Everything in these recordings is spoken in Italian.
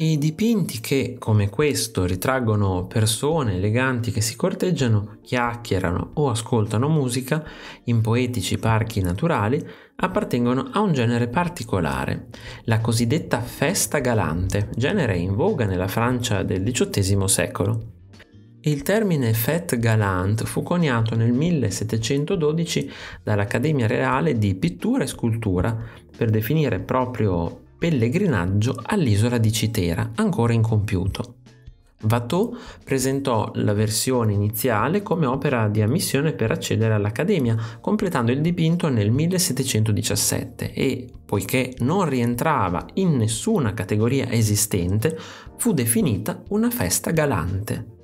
I dipinti che, come questo, ritraggono persone eleganti che si corteggiano, chiacchierano o ascoltano musica in poetici parchi naturali, appartengono a un genere particolare, la cosiddetta festa galante, genere in voga nella Francia del XVIII secolo. Il termine fête galante fu coniato nel 1712 dall'Accademia Reale di Pittura e Scultura per definire proprio pellegrinaggio all'isola di Citera, ancora incompiuto. Watteau presentò la versione iniziale come opera di ammissione per accedere all'Accademia, completando il dipinto nel 1717 e, poiché non rientrava in nessuna categoria esistente, fu definita una festa galante.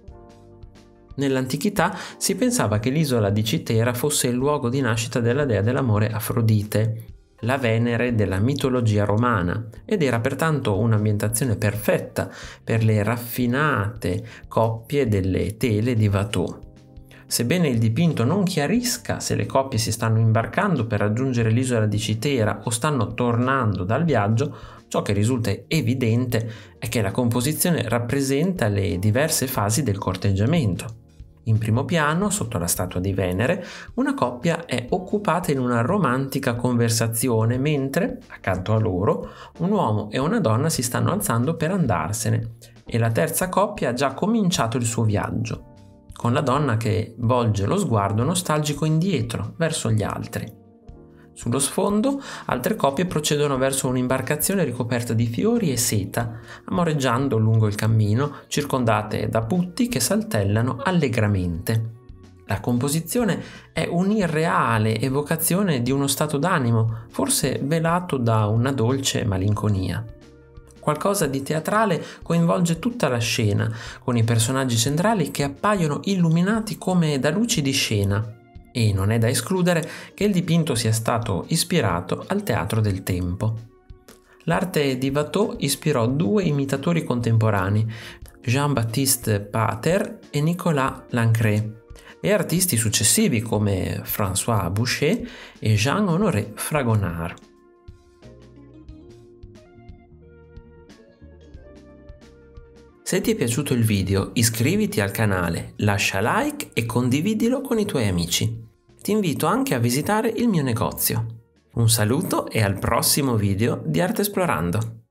Nell'antichità si pensava che l'isola di Citera fosse il luogo di nascita della dea dell'amore Afrodite, la Venere della mitologia romana ed era pertanto un'ambientazione perfetta per le raffinate coppie delle tele di Watteau. Sebbene il dipinto non chiarisca se le coppie si stanno imbarcando per raggiungere l'isola di Citera o stanno tornando dal viaggio, ciò che risulta evidente è che la composizione rappresenta le diverse fasi del corteggiamento. In primo piano, sotto la statua di Venere, una coppia è occupata in una romantica conversazione, mentre, accanto a loro, un uomo e una donna si stanno alzando per andarsene e la terza coppia ha già cominciato il suo viaggio, con la donna che volge lo sguardo nostalgico indietro, verso gli altri. Sullo sfondo altre coppie procedono verso un'imbarcazione ricoperta di fiori e seta, amoreggiando lungo il cammino, circondate da putti che saltellano allegramente. La composizione è un'irreale evocazione di uno stato d'animo, forse velato da una dolce malinconia. Qualcosa di teatrale coinvolge tutta la scena, con i personaggi centrali che appaiono illuminati come da luci di scena, e non è da escludere che il dipinto sia stato ispirato al teatro del tempo. L'arte di Watteau ispirò due imitatori contemporanei, Jean-Baptiste Pater e Nicolas Lancret, e artisti successivi come François Boucher e Jean-Honoré Fragonard. Se ti è piaciuto il video iscriviti al canale, lascia like e condividilo con i tuoi amici ti invito anche a visitare il mio negozio. Un saluto e al prossimo video di Arte Esplorando!